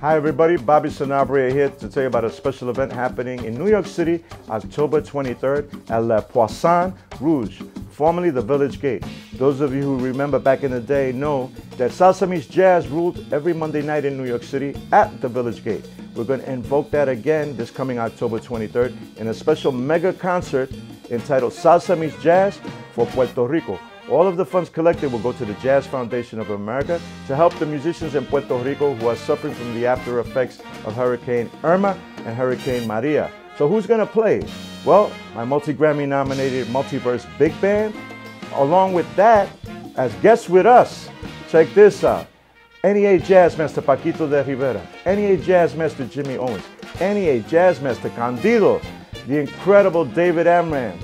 Hi everybody, Bobby Sanabria here to tell you about a special event happening in New York City, October 23rd at Le Poisson Rouge, formerly the Village Gate. Those of you who remember back in the day know that Salsa Jazz ruled every Monday night in New York City at the Village Gate. We're going to invoke that again this coming October 23rd in a special mega concert entitled Salsa Jazz for Puerto Rico. All of the funds collected will go to the Jazz Foundation of America to help the musicians in Puerto Rico who are suffering from the after effects of Hurricane Irma and Hurricane Maria. So who's going to play? Well, my multi-Grammy nominated Multiverse Big Band. Along with that, as guests with us, check this out. NEA Jazz Master Paquito D'Rivera, NEA Jazz Master Jimmy Owens, NEA Jazz Master Candido, the incredible David Amram,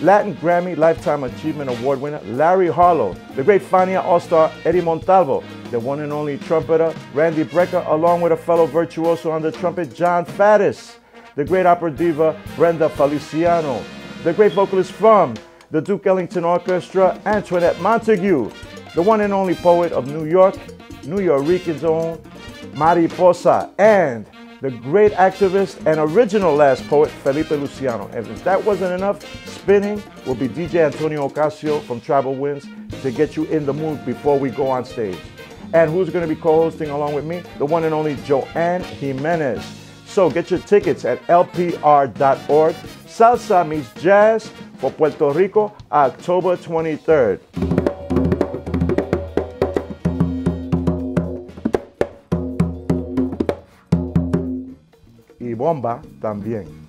Latin Grammy Lifetime Achievement Award winner Larry Harlow, the great Fania All-Star Eddie Montalvo, the one and only trumpeter Randy Brecker, along with a fellow virtuoso on the trumpet Jon Faddis, the great opera diva Brenda Feliciano, the great vocalist from the Duke Ellington Orchestra Antoinette Montague, the one and only poet of New York, New York's own Mariposa, and the great activist and original last poet, Felipe Luciano. And if that wasn't enough, spinning will be DJ Antonio Ocasio from Tribal Winds to get you in the mood before we go on stage. And who's going to be co-hosting along with me? The one and only Joanne Jimenez. So get your tickets at lpr.org. Salsa meets jazz for Puerto Rico, October 23rd. Y bomba también.